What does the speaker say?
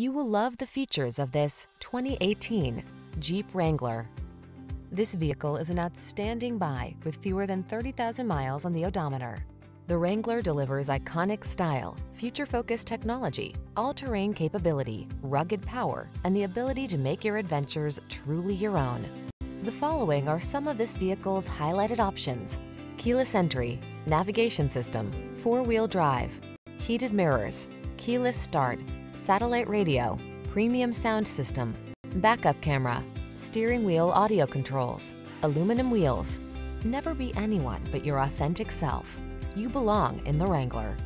You will love the features of this 2018 Jeep Wrangler. This vehicle is an outstanding buy with fewer than 30,000 miles on the odometer. The Wrangler delivers iconic style, future-focused technology, all-terrain capability, rugged power, and the ability to make your adventures truly your own. The following are some of this vehicle's highlighted options. Keyless entry, navigation system, four-wheel drive, heated mirrors, keyless start, satellite radio, premium sound system, backup camera, steering wheel audio controls, aluminum wheels. Never be anyone but your authentic self. You belong in the Wrangler.